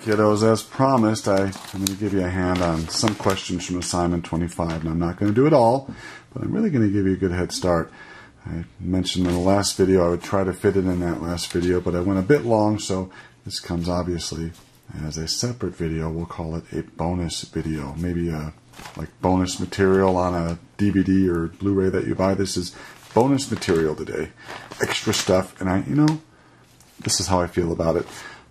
Kiddos, as promised, I, am going to give you a hand on some questions from assignment 25. And I'm not going to do it all, but I'm really going to give you a good head start. I mentioned in the last video I would try to fit it in that last video, but I went a bit long, so this comes obviously as a separate video. We'll call it a bonus video, maybe a like bonus material on a DVD or Blu-ray that you buy. This is bonus material today, extra stuff, and I, you know, this is how I feel about it.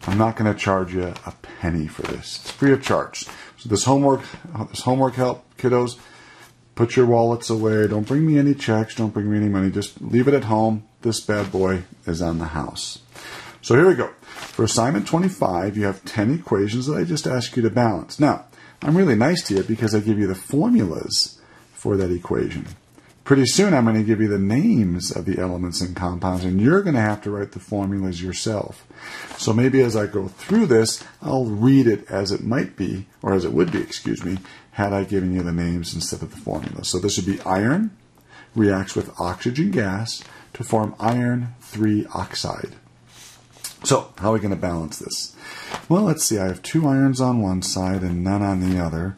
I'm not going to charge you a penny for this. It's free of charge. So this homework, this homework help, kiddos. Put your wallets away. Don't bring me any checks. Don't bring me any money. Just leave it at home. This bad boy is on the house. So here we go. For assignment 25, you have 10 equations that I just ask you to balance. Now, I'm really nice to you because I give you the formulas for that equation. Pretty soon I'm going to give you the names of the elements and compounds, and you're going to have to write the formulas yourself. So maybe as I go through this, I'll read it as it might be, or as it would be, excuse me, had I given you the names instead of the formula. So this would be iron reacts with oxygen gas to form iron 3 oxide. So, how are we going to balance this? Well, let's see. I have two irons on one side and none on the other.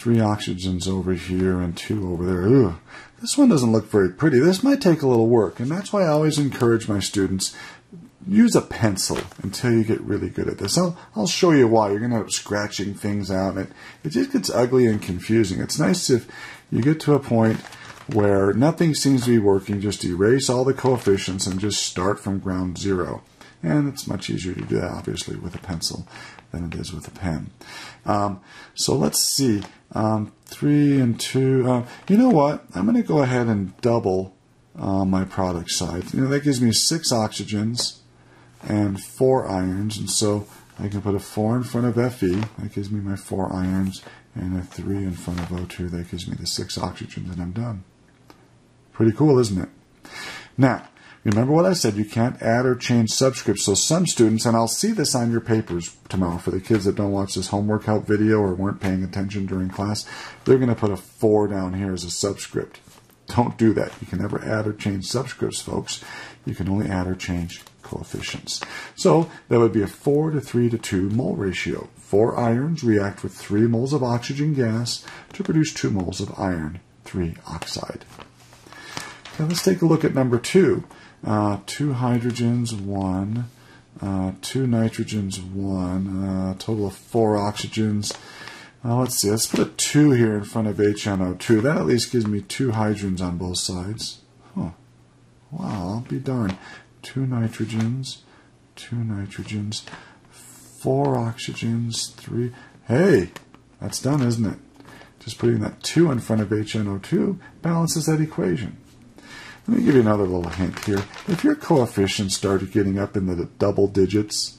Three oxygens over here and two over there. Ooh, this one doesn't look very pretty. This might take a little work, and that's why I always encourage my students use a pencil until you get really good at this. I'll, I'll show you why. You're going to end up scratching things out, and it, it just gets ugly and confusing. It's nice if you get to a point where nothing seems to be working, just erase all the coefficients and just start from ground zero. And it's much easier to do that, obviously, with a pencil than it is with a pen. Um, so let's see. Um, three and two. Uh, you know what? I'm going to go ahead and double uh, my product side. You know, that gives me six oxygens and four irons. And so I can put a four in front of Fe. That gives me my four irons. And a three in front of O2. That gives me the six oxygens, and I'm done. Pretty cool, isn't it? Now, Remember what I said, you can't add or change subscripts. So some students, and I'll see this on your papers tomorrow for the kids that don't watch this homework help video or weren't paying attention during class, they're going to put a 4 down here as a subscript. Don't do that. You can never add or change subscripts, folks. You can only add or change coefficients. So that would be a 4 to 3 to 2 mole ratio. Four irons react with 3 moles of oxygen gas to produce 2 moles of iron 3 oxide. Now let's take a look at number 2 uh, two hydrogens, one, uh, two nitrogens, one, uh, total of four oxygens. Uh, let's see, let's put a 2 here in front of HNO2. That at least gives me two hydrogens on both sides. Huh. Wow, I'll be darned. Two nitrogens, two nitrogens, four oxygens, three. Hey, that's done, isn't it? Just putting that 2 in front of HNO2 balances that equation. Let me give you another little hint here. If your coefficients started getting up in the double digits,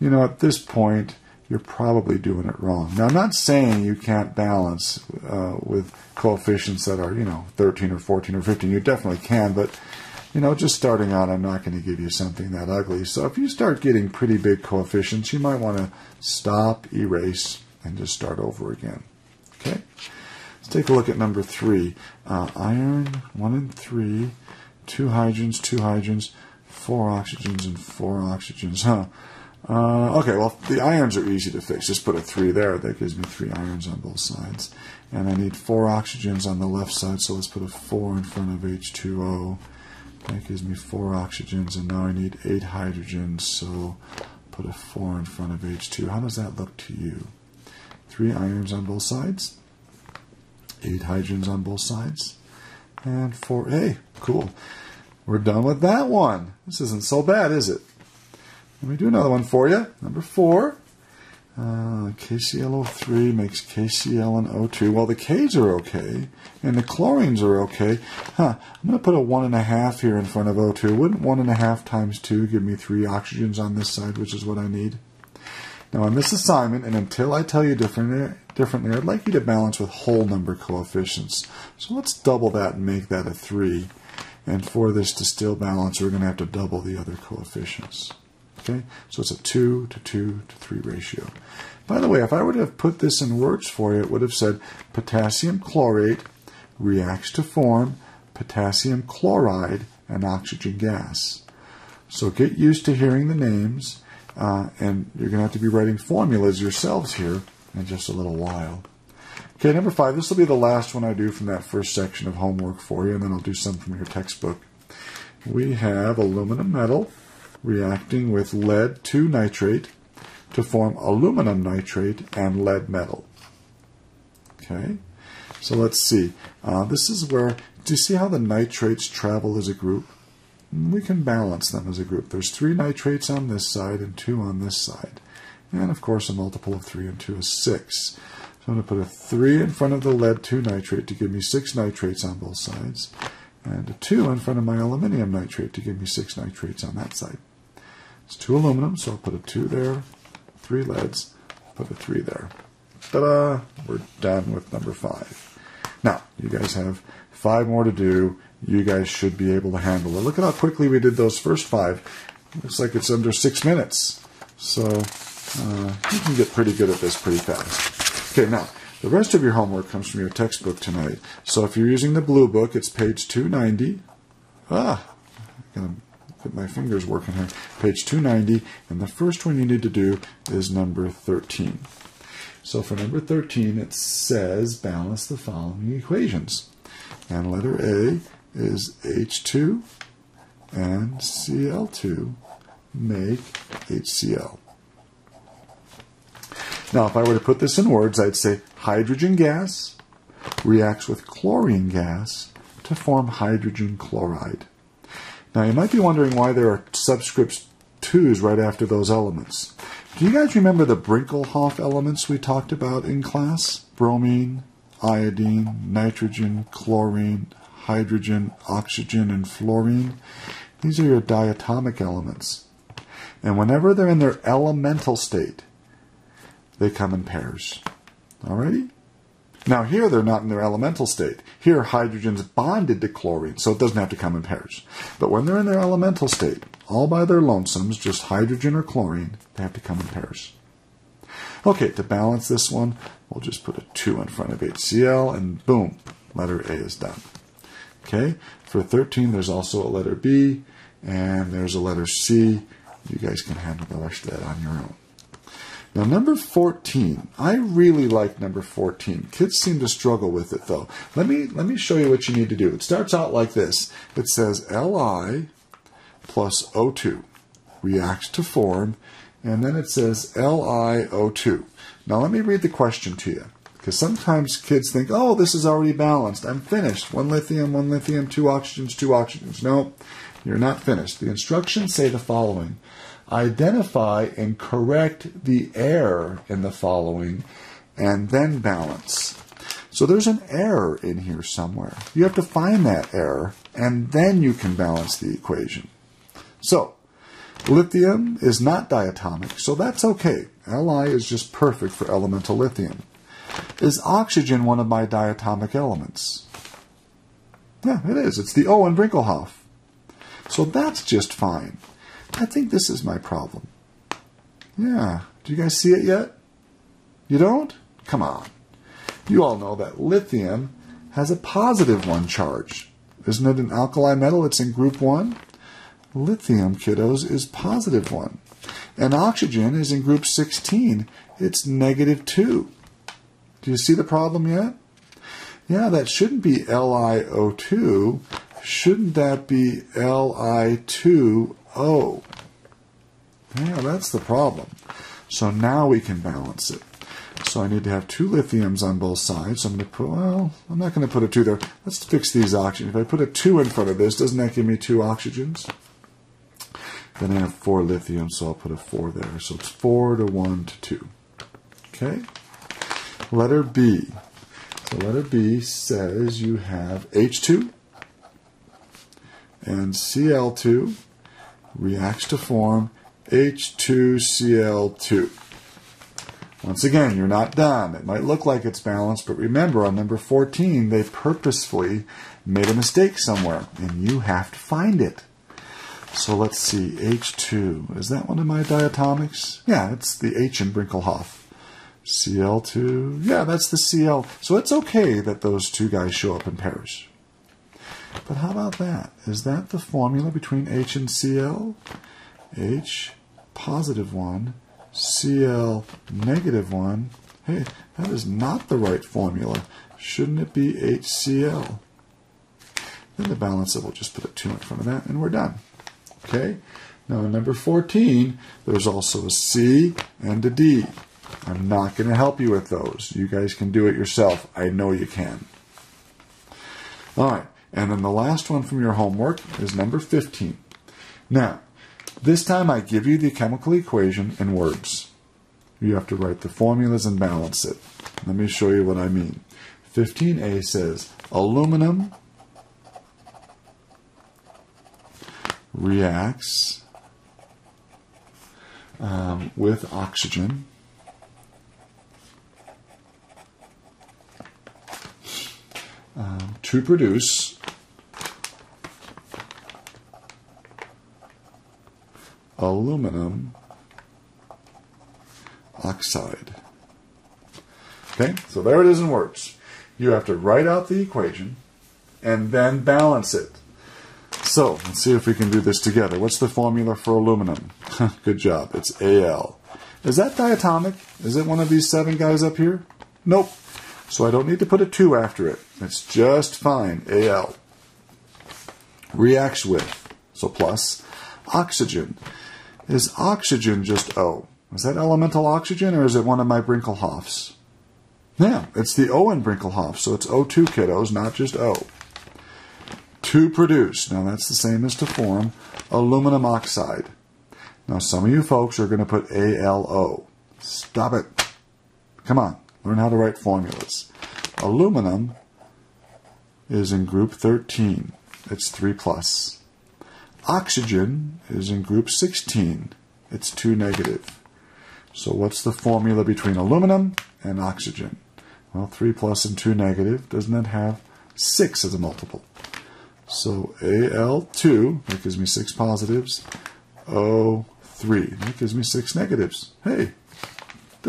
you know, at this point, you're probably doing it wrong. Now, I'm not saying you can't balance uh, with coefficients that are, you know, 13 or 14 or 15. You definitely can, but, you know, just starting out, I'm not going to give you something that ugly. So if you start getting pretty big coefficients, you might want to stop, erase, and just start over again. Okay? Let's take a look at number three. Uh, iron, one and three, two hydrogens, two hydrogens, four oxygens, and four oxygens. Huh. Uh, okay, well, the irons are easy to fix. Just put a 3 there. That gives me 3 irons on both sides. And I need 4 oxygens on the left side, so let's put a 4 in front of H2O. That gives me 4 oxygens, and now I need 8 hydrogens, so put a 4 in front of H2. How does that look to you? 3 irons on both sides? Eight hydrogens on both sides. And four, hey, cool. We're done with that one. This isn't so bad, is it? Let me do another one for you. Number four. Uh, KClO3 makes KCl and O2. Well, the Ks are okay, and the chlorines are okay. Huh, I'm going to put a 1.5 here in front of O2. Wouldn't 1.5 times 2 give me 3 oxygens on this side, which is what I need? Now, on this assignment, and until I tell you differently, differently, I'd like you to balance with whole number coefficients. So let's double that and make that a 3. And for this to still balance, we're going to have to double the other coefficients. Okay, so it's a 2 to 2 to 3 ratio. By the way, if I to have put this in words for you, it would have said potassium chlorate reacts to form potassium chloride and oxygen gas. So get used to hearing the names Uh, and you're going to have to be writing formulas yourselves here in just a little while. Okay, number five, this will be the last one I do from that first section of homework for you, and then I'll do some from your textbook. We have aluminum metal reacting with lead 2 nitrate to form aluminum nitrate and lead metal. Okay, so let's see. Uh, this is where, do you see how the nitrates travel as a group? We can balance them as a group. There's three nitrates on this side and two on this side. And of course, a multiple of 3 and 2 is 6. So I'm going to put a 3 in front of the lead 2 nitrate to give me 6 nitrates on both sides, and a 2 in front of my aluminium nitrate to give me 6 nitrates on that side. It's 2 aluminum, so I'll put a 2 there, 3 leads, put a 3 there. Ta-da! We're done with number 5. Now, you guys have 5 more to do. You guys should be able to handle it. Look at how quickly we did those first 5. Looks like it's under 6 minutes. So uh, you can get pretty good at this pretty fast. Okay, now, the rest of your homework comes from your textbook tonight. So if you're using the blue book, it's page 290. Ah, I'm going to get my fingers working here. Page 290, and the first one you need to do is number 13. So for number 13, it says balance the following equations. And letter A is H2 and Cl2 make HCl. Now, if I were to put this in words, I'd say hydrogen gas reacts with chlorine gas to form hydrogen chloride. Now, you might be wondering why there are subscripts 2's right after those elements. Do you guys remember the Brinkelhoff elements we talked about in class? Bromine, iodine, nitrogen, chlorine, hydrogen, oxygen, and fluorine. These are your diatomic elements. And whenever they're in their elemental state, they come in pairs. Alrighty? Now here they're not in their elemental state. Here hydrogen's bonded to chlorine, so it doesn't have to come in pairs. But when they're in their elemental state, all by their lonesomes, just hydrogen or chlorine, they have to come in pairs. Okay, to balance this one, we'll just put a 2 in front of HCl, and boom, letter A is done. Okay, for 13, there's also a letter B, and there's a letter C. You guys can handle the rest of that on your own. Now, number 14, I really like number 14. Kids seem to struggle with it, though. Let me, let me show you what you need to do. It starts out like this. It says Li plus O2 reacts to form, and then it says LiO2. Now, let me read the question to you. Because sometimes kids think, oh, this is already balanced. I'm finished. One lithium, one lithium, two oxygens, two oxygens. No, you're not finished. The instructions say the following identify and correct the error in the following, and then balance. So there's an error in here somewhere. You have to find that error, and then you can balance the equation. So, lithium is not diatomic, so that's okay. Li is just perfect for elemental lithium. Is oxygen one of my diatomic elements? Yeah, it is. It's the O in Brinkelhoff. So that's just fine. I think this is my problem. Yeah. Do you guys see it yet? You don't? Come on. You all know that lithium has a positive one charge. Isn't it an alkali metal? It's in group one. Lithium, kiddos, is positive one. And oxygen is in group 16. It's negative 2. Do you see the problem yet? Yeah, that shouldn't be LiO2. Shouldn't that be Li2 Oh, yeah, that's the problem. So now we can balance it. So I need to have two lithiums on both sides. So I'm going to put, well, I'm not going to put a 2 there. Let's fix these oxygens. If I put a 2 in front of this, doesn't that give me two oxygens? Then I have four lithiums, so I'll put a 4 there. So it's 4 to 1 to 2. Okay? Letter B. So letter B says you have H2 and Cl2 reacts to form H2Cl2. Once again, you're not done. It might look like it's balanced, but remember on number 14, they purposefully made a mistake somewhere, and you have to find it. So let's see, H2. Is that one of my diatomics? Yeah, it's the H in Brinkelhoff. Cl2. Yeah, that's the Cl. So it's okay that those two guys show up in pairs. But how about that? Is that the formula between H and Cl? H positive 1, Cl negative 1. Hey, that is not the right formula. Shouldn't it be HCl? Then the balance it, we'll just put a 2 in front of that, and we're done. Okay? Now, in number 14, there's also a C and a D. I'm not going to help you with those. You guys can do it yourself. I know you can. All right, and then the last one from your homework is number 15. Now, this time I give you the chemical equation in words. You have to write the formulas and balance it. Let me show you what I mean. 15a says aluminum reacts um, with oxygen um, to produce aluminum oxide. Okay, so there it is in words. You have to write out the equation and then balance it. So let's see if we can do this together. What's the formula for aluminum? Good job. It's Al. Is that diatomic? Is it one of these seven guys up here? Nope. So I don't need to put a 2 after it. It's just fine. Al. Reacts with, so plus, oxygen. Is oxygen just O? Is that elemental oxygen or is it one of my Brinkelhoffs? Yeah, it's the O in Brinkelhoff, so it's O2 kiddos, not just O. To produce, now that's the same as to form, aluminum oxide. Now some of you folks are going to put ALO. Stop it. Come on, learn how to write formulas. Aluminum is in group 13. It's 3 plus. Oxygen is in group 16. It's 2 negative. So what's the formula between aluminum and oxygen? Well, 3 plus and 2 negative. Doesn't it have 6 as a multiple? So Al2, that gives me 6 positives. O3, that gives me 6 negatives. Hey,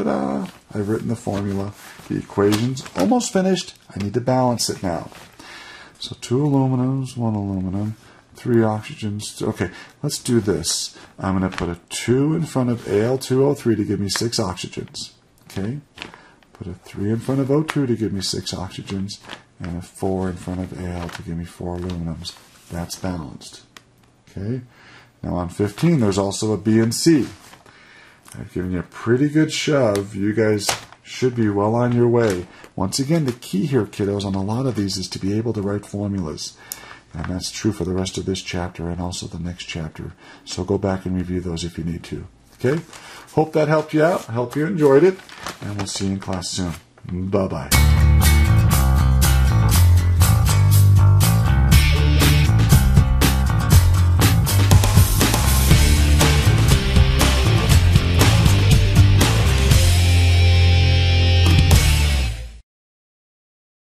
ta-da! I've written the formula. The equation's almost finished. I need to balance it now. So two aluminums, one aluminum, three oxygens. Okay, let's do this. I'm going to put a 2 in front of Al2O3 to give me 6 oxygens. Okay, put a 3 in front of O2 to give me 6 oxygens, and a 4 in front of Al to give me 4 aluminums. That's balanced. Okay, now on 15 there's also a B and C. I've given you a pretty good shove. You guys should be well on your way. Once again, the key here, kiddos, on a lot of these is to be able to write formulas. And that's true for the rest of this chapter and also the next chapter. So go back and review those if you need to. Okay? Hope that helped you out. Hope you enjoyed it. And we'll see you in class soon. Bye bye.